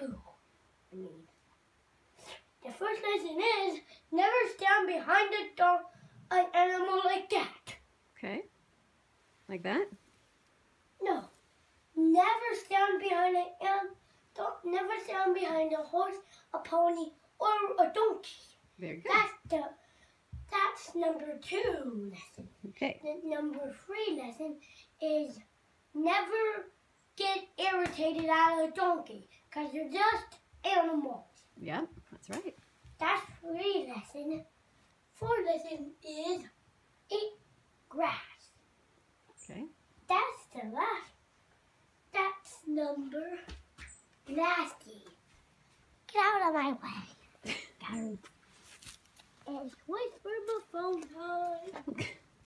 I mean, the first lesson is never stand behind a dog, an animal like that. Okay. Like that? No, never stand behind an animal. Don't never stand behind a horse, a pony, or a donkey. Very good. That's the that's number two lesson. Okay. The number three lesson is never get irritated at a donkey because they're just animals. Yep, that's right. That's three lesson. Four lesson is eat grass. Okay. That's the last. That's number nasty. Get out of my way. It's whisper phone time.